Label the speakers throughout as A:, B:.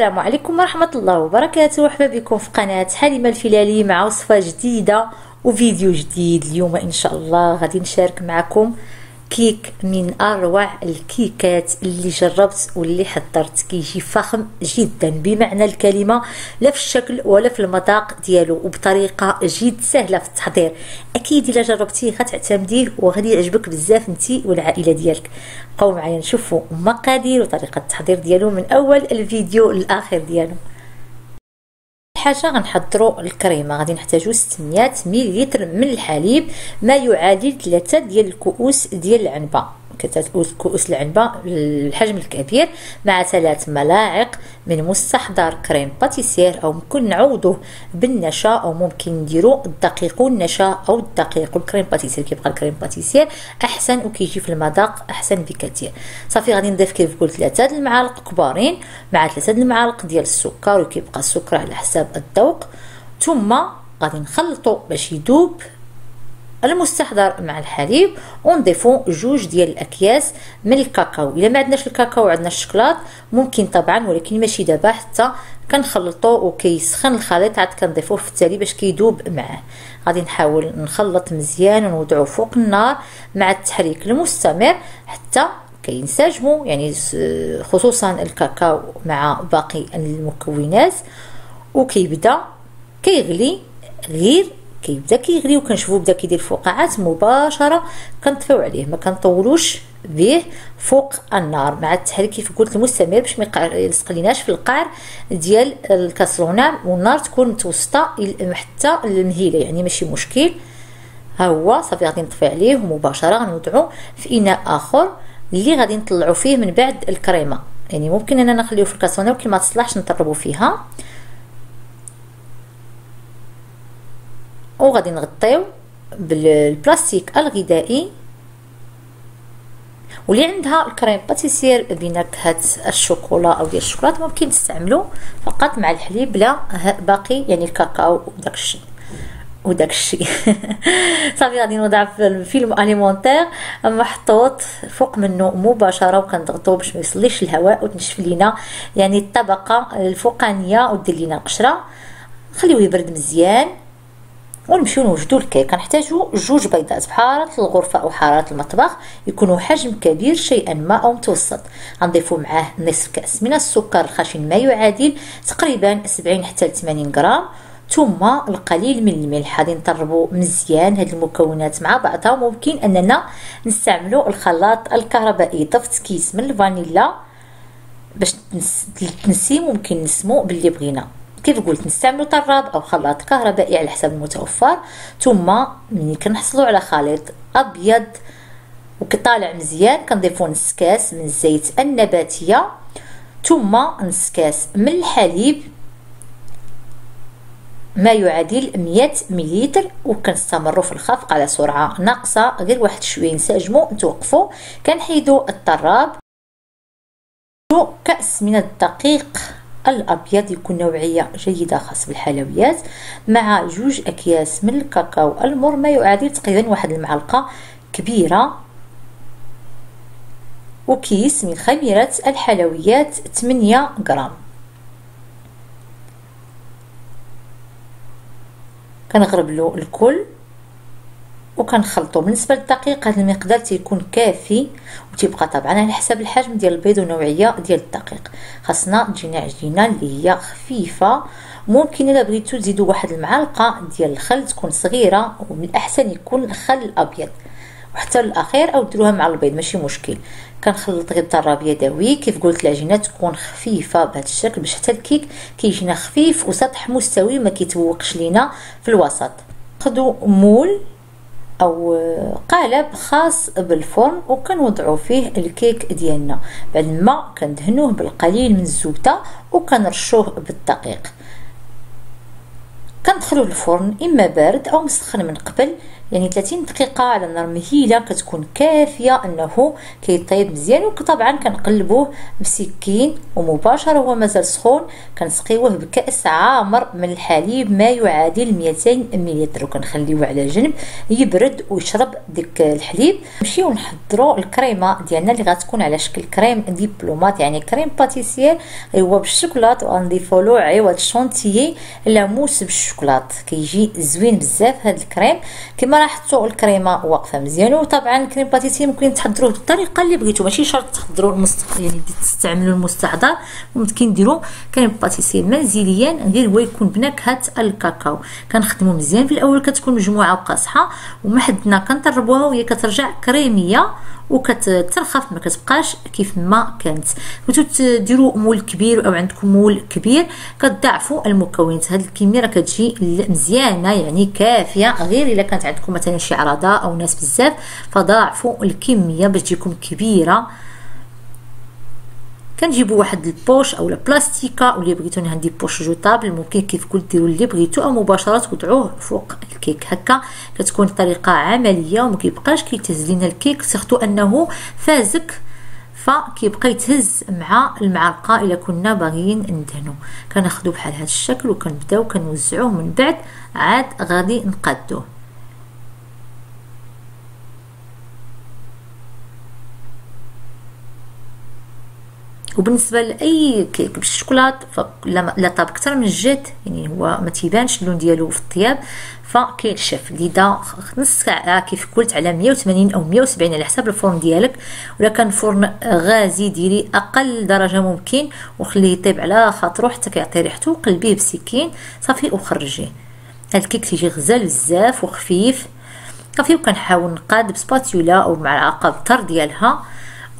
A: السلام عليكم ورحمة الله وبركاته. مرحبا بكم في قناة حليمة الفلالي مع وصفة جديدة وفيديو جديد. اليوم إن شاء الله غادي نشارك معكم كيك من أروع الكيكات اللي جربت واللي حضرت. كيجي فخم جدا بمعنى الكلمة لا في الشكل ولا في المذاق ديالو وبطريقة جد سهلة في التحضير. أكيد إلا جربتيه غتعتمديه وغادي يعجبك بزاف انت والعائلة ديالك. بقاو معايا نشوفوا مقادير وطريقة التحضير ديالو من أول الفيديو للآخر ديالو. حاجة غنحضروا الكريمة. غادي نحتاجو 600 مليلتر من الحليب ما يعادل 3 ديال الكؤوس ديال العنبة. كؤوس العنبه الحجم الكبير مع ثلاث ملاعق من مستحضر كريم باتيسير أو ممكن نعوضوه بالنشا أو ممكن نديرو الدقيق والنشا أو الدقيق والكريم باتيسير. كيبقى الكريم باتيسير أحسن وكيجي في المذاق أحسن بكثير. صافي غادي نضيف كيف قلت ثلاثة المعالق كبارين مع ثلاثة المعالق ديال السكر وكيبقى السكر على حساب الذوق. ثم غادي نخلطو باش يذوب المستحضر مع الحليب ونضيفو جوج ديال الأكياس من الكاكاو. إلا ما عندناش الكاكاو وعندنا الشكلاط ممكن طبعا ولكن ماشي دابا حتى كنخلطو وكيسخن الخليط عاد كنضيفوه في التالي باش كيذوب معاه. غادي نحاول نخلط مزيان ونوضعو فوق النار مع التحريك المستمر حتى كينسجموا يعني خصوصا الكاكاو مع باقي المكونات. وكيبدا كيغلي غير كيبدا كيغلي وكنشوفو بدا كيدير فقاعات مباشرة كنطفيو عليه ما كنطولوش به فوق النار. مع التحريك كيف قلت المستمر باش ما يلصق في القعر ديال الكاسرونة والنار تكون متوسطة حتى المهيله يعني ماشي مشكل. ها هو صافي غادي نطفي عليه ومباشره غنوضعو في إناء آخر اللي غادي نطلعو فيه من بعد الكريمة. يعني ممكن اننا نخليو في الكاسرونة ولكن ما تصلحش نطربو فيها. وغادي نغطيو بالبلاستيك الغذائي. واللي عندها الكريم باتيسير بنكهة الشوكولا أو ديال الشوكولاتة ممكن تستعملوا فقط مع الحليب بلا باقي يعني الكاكاو وداك الشيء. وداك الشيء. صافي غادي نوضع في الفيلم اليمونتير محطوط فوق منه مباشرة وكنضغطو باش ما يوصليش الهواء وتنشف لينا يعني الطبقة الفوقانية ودير لينا القشره خليوه يبرد مزيان. ونمشيو نوجدو الكيك. كنحتاجو جوج بيضات بحرارة الغرفة أو حرارة المطبخ يكونوا حجم كبير شيئا ما أو متوسط. غنضيفو معاه نصف كأس من السكر الخشن ما يعادل تقريبا 70 حتى 80 غرام. ثم القليل من الملح. غادي نطربو مزيان هاد المكونات مع بعضها. وممكن أننا نستعملو الخلاط الكهربائي ضفت كيس من الفانيلا باش تنسي ممكن نسمو باللي بغينا. كيف قلت نستعملوا طراب أو خلاط كهربائي على حسب المتوفر ثم ملي كنحصلوا على خليط أبيض وكطالع مزيان كنضيفوا نص كاس من الزيت النباتية ثم نص كاس من الحليب ما يعادل 100 مليلتر وكنستمروا في الخفق على سرعة ناقصة غير واحد شوية نسجموا نتوقفوا كنحيدوا الطراب كأس من الدقيق. الأبيض يكون نوعية جيدة خاص بالحلويات مع جوج أكياس من الكاكاو المر. ما يعادل تقريبا واحد المعلقة كبيرة. وكيس من خميرة الحلويات 8 غرام. كنغربلو الكل. وكنخلطو. بالنسبة للدقيق هذا المقدار تيكون كافي وتيبقى طبعا على حسب الحجم ديال البيض والنوعية ديال الدقيق. خاصنا تجينا عجينة اللي هي خفيفة. ممكن الا بغيتو تزيدوا واحد المعلقة ديال الخل تكون صغيرة ومن الاحسن يكون الخل الأبيض. وحتى الأخير أو ديروها مع البيض ماشي مشكل. كنخلط غير الضراب يدوي كيف قلت العجينة تكون خفيفة بهذا الشكل باش حتى الكيك كيجينا خفيف وسطح مستوي ما كيتوقش لينا في الوسط. خذوا مول. أو قالب خاص بالفرن وكنوضعوا فيه الكيك ديالنا. بعد ما كندهنوه بالقليل من الزبده وكنرشوه بالدقيق. كندخلوا الفرن إما بارد أو مسخن من قبل يعني 30 دقيقة على نار مهيلة كتكون كافية أنه كيطيب مزيان وطبعا كنقلبوه بسكين ومباشرة وهو مازال سخون. كنسقيوه بكأس عامر من الحليب ما يعادل 200 ملل وكنخليوه على جنب يبرد ويشرب ديك الحليب. نمشيو نحضروا الكريمة ديالنا اللي غتكون على شكل crème diplomate يعني crème pâtissière هو بالشوكولات وغنضيفوا له عوض chantilly la mousse بالشوكولات. كيجي زوين بزاف هذا الكريم. كما لاحظتوا الكريمة واقفة مزيان وطبعا ال crème pâtissière ممكن تحضروه بالطريقة اللي بغيتو. ماشي شرط تحضروا المست يعني تستعملوا المستحضر ممكن ديروا crème pâtissière منزليا غير هو يكون بنكهة الكاكاو. كنخدموا مزيان. في الأول كتكون مجموعة وقاصحة. وما حدنا كنطربوها وهي كترجع كريمية وكترخف. ما كتبقاش كيف ما كانت. بغيتو ديروا moule كبير أو عندكم moule كبير كتضاعفوا المكونات. هذه الكمية راه كتجي مزيانة يعني كافية. غير إلا كانت عندكم مثلا شي عراضه أو ناس بزاف فضاعفوا الكمية باش تجيكم كبيرة. كنجيبوا واحد ال poche أو بلاستيكا أو اللي بغيتو عندي poche jetable ممكن كيف قلت ديروا اللي بغيتو. أو مباشرة توضعوه فوق الكيك. هكا كتكون طريقة عملية وما كيبقاش كيتهز لينا الكيك surtout أنه فازك فكيبقى يتهز مع المعلقة إلا كنا باغيين ندهنو. كناخذو بحال هذا الشكل وكنبداو كنوزعوه من بعد عاد غادي نقادوه. وبالنسبة لأي كيك بالشوكولات لا طاب أكثر من الجهد يعني هو ما تيبانش اللون ديالو في الطياب. فكينشف لذا نص ساعة كيف قلت على 180 أو 170 على حسب الفرن ديالك. ولا كان فرن غازي ديري أقل درجة ممكن وخليه يطيب على خاطرو حتى كيعطي ريحته قلبيه بسكين صافي وخرجيه. هاد الكيك تيجي غزال بزاف وخفيف. صافي وكنحاول نقاد ب spatula أو معلقه بطر ديالها.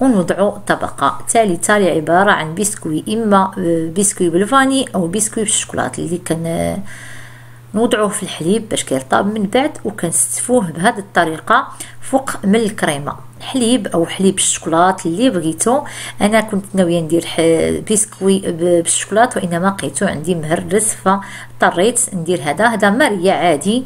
A: ونوضعوا طبقة. ثالثة اللي عبارة عن بسكوي إما آه، biscuit بال vanille أو بسكوي بالشوكولات اللي كان آه، نوضعوه في الحليب باش كيرطب من بعد وكنستفوه بهذه الطريقة فوق من الكريمة. حليب أو حليب الشوكولات اللي بغيتو. أنا كنت ناوية ندير بسكوي بالشوكولات وإنما لقيتو عندي مهرس فاضطريت ندير هذا. هذا مريا عادي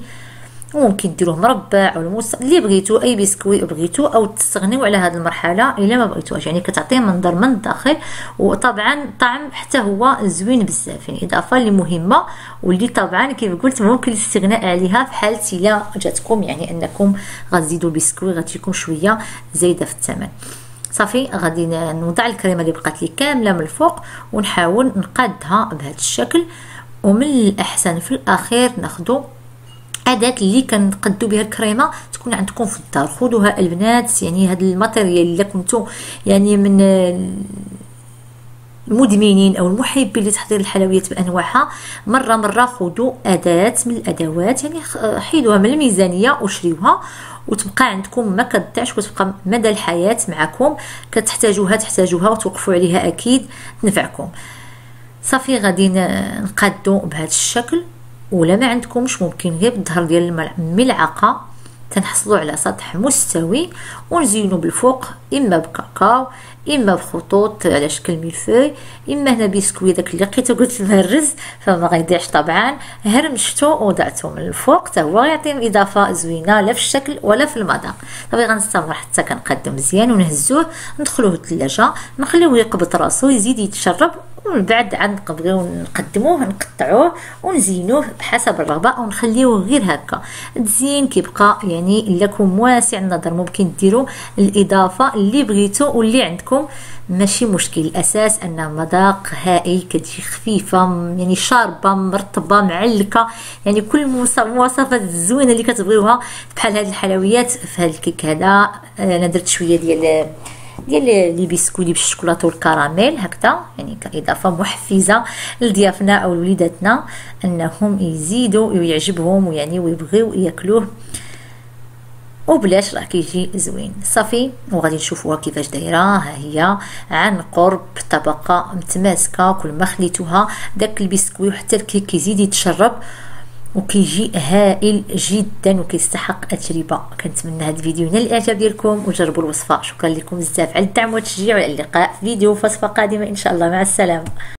A: وممكن ديروه مربع أو الموس اللي بغيتو أي بسكوي بغيتو أو تستغنيو على هذه المرحلة إلا ما بغيتوهاش. يعني كتعطيه منظر من الداخل وطبعا طعم حتى هو زوين بزاف. يعني إضافة اللي مهمة واللي طبعا كيف قلت ممكن الاستغناء عليها في حاله الا جاتكم يعني أنكم غتزيدوا البسكوي غتجيكم شوية زايدة في الثمن. صافي غادي نوضع الكريمة اللي بقات لي كاملة من الفوق ونحاول نقادها بهذا الشكل. ومن الأحسن في الأخير ناخذ اداه اللي كنقدو بها الكريمة تكون عندكم في الدار. خذوها البنات يعني هذا ال matériel اللي كنتو يعني من المدمنين أو المحبين لتحضير الحلويات بأنواعها مرة مرة خذوا أداة من الأدوات يعني حيدوها من الميزانية وشريوها وتبقى عندكم ما كتضيعش وتبقى مدى الحياة معكم. كتحتاجوها تحتاجوها وتوقفوا عليها أكيد تنفعكم صافي غادي نقادو بهذا الشكل. ولا ما عندكمش ممكن غير بالظهر ديال الملعقة تنحصلوا على سطح مستوي ونزينو بالفوق إما بكاكاو إما بخطوط على شكل ميلفوي إما هنا بسكوي داك اللي لقيتو قلت مهرس فما غيضيعش طبعا. هرمشتو وضعتو من الفوق حتى هو يعطي إضافة زوينة لا في الشكل ولا في المذاق صافي غنستمر حتى كنقدم مزيان ونهزوه ندخلوه الثلاجه نخليوه يقبض راسو يزيد يتشرب ومن بعد عاد نبغيو نقدموه نقطعوه ونزينوه بحسب الرغبة ونخليوه غير هكا. التزيين كيبقى يعني لكم واسع النظر ممكن ديروا الإضافة اللي بغيتو واللي عندكم. ماشي مشكل. الأساس أن مذاق هائل كتجي خفيفة يعني شاربة مرطبة معلكه يعني كل المواصفات الزوينة اللي كتبغيوها بحال هذه الحلويات في هذا الكيك هذا. أنا درت شوية ديال ديال لي بسكويت بالشوكولاتة والكراميل هكذا. يعني كإضافة محفزة لضيافنا أو لوليداتنا أنهم يزيدوا ويعجبهم ويعني ويبغيو يأكلوه. وبلاش راه كيجي زوين. صافي وغادي نشوفوها كيفاش دايرة. ها هي عن قرب طبقة متماسكة كل ما خليتوها داك البسكوي وحتى الكيك كيزيد يتشرب وكيجي هائل جدا وكيستحق التجربة. كنتمنى هذا الفيديو ينال الإعجاب ديالكم وجربوا الوصفة. شكرا لكم بزاف على الدعم والتشجيع والى اللقاء في فيديو وصفة قادمة. إن شاء الله مع السلامة.